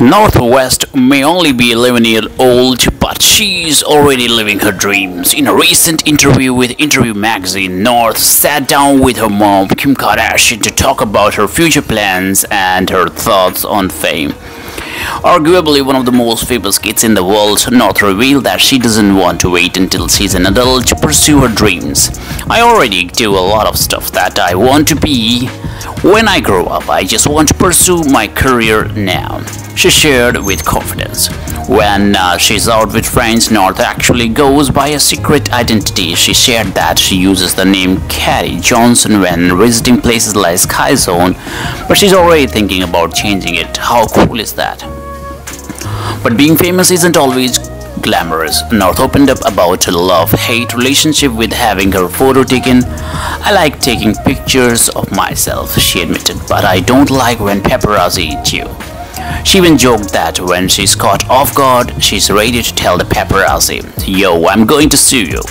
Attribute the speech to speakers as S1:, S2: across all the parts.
S1: North West may only be 11 years old, but she's already living her dreams. In a recent interview with Interview magazine, North sat down with her mom, Kim Kardashian, to talk about her future plans and her thoughts on fame. Arguably one of the most famous kids in the world, North revealed that she doesn't want to wait until she's an adult to pursue her dreams. I already do a lot of stuff that I want to be when I grow up. I just want to pursue my career now she shared with confidence. When uh, she's out with friends, North actually goes by a secret identity. She shared that she uses the name Katie Johnson when visiting places like Sky Zone, but she's already thinking about changing it. How cool is that? But being famous isn't always glamorous. North opened up about her love-hate relationship with having her photo taken. I like taking pictures of myself, she admitted, but I don't like when paparazzi eat you. She even joked that when she's caught off guard, she's ready to tell the paparazzi, Yo, I'm going to sue you.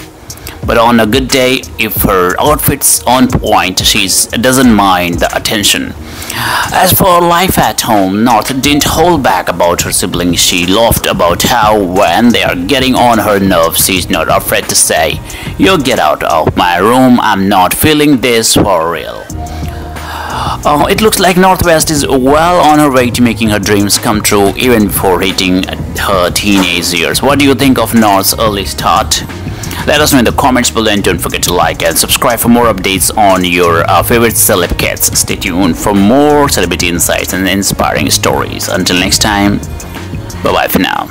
S1: But on a good day, if her outfit's on point, she doesn't mind the attention. As for life at home, North didn't hold back about her siblings. She laughed about how when they are getting on her nerves, she's not afraid to say, You get out of my room, I'm not feeling this for real. Uh, it looks like North West is well on her way to making her dreams come true even before hitting her teenage years. What do you think of North's early start? Let us know in the comments below and don't forget to like and subscribe for more updates on your uh, favorite celeb cats. Stay tuned for more celebrity insights and inspiring stories. Until next time, bye bye for now.